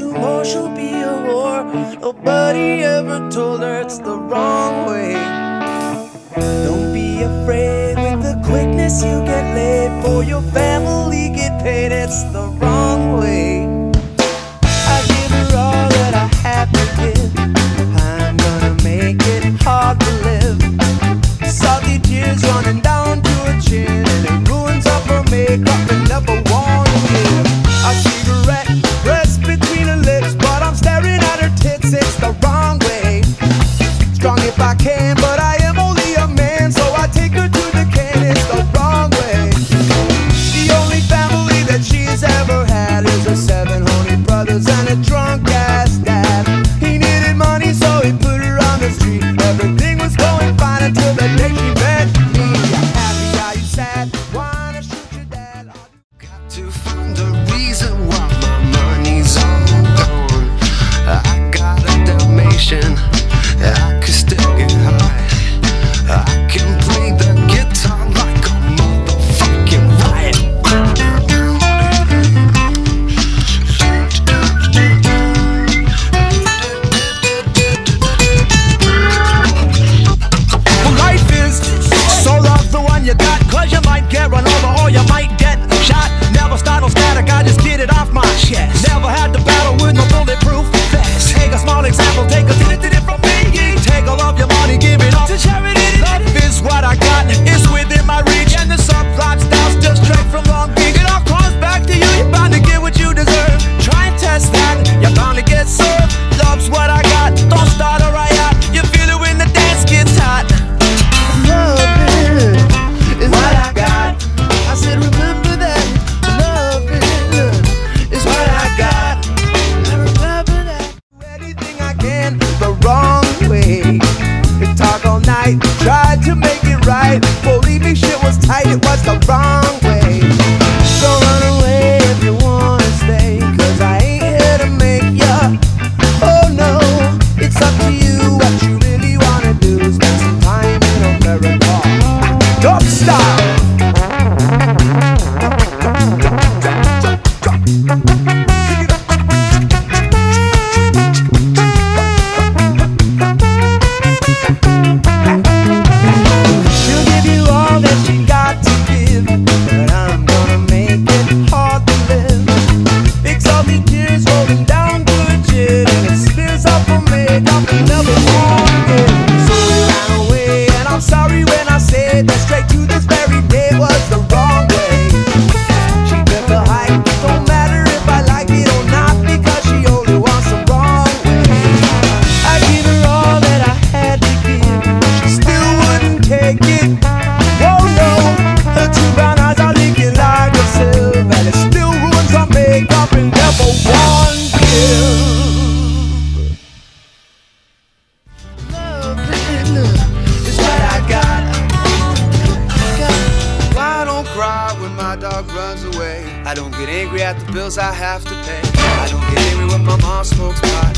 too more, she'll be a whore. Nobody ever told her it's the wrong way. Don't be afraid with the quickness you get laid. For your family get paid, it's the wrong to find went the wrong way. Could talk all night, tried to make it right. Believe me, shit was tight, it was the wrong way. So run away. I don't get angry at the bills I have to pay. I don't get angry when my mom smokes pot.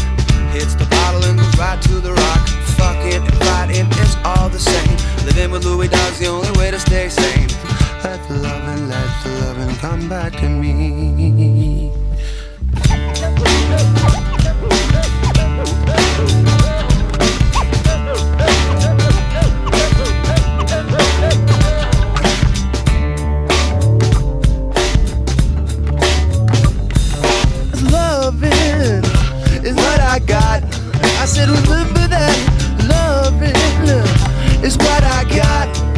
Hits the bottle and goes right to the rock. Fuck it and fight it—it's all the same. Living with Louis Dog's the only way to stay sane. Let the loving, let the loving come back to me. got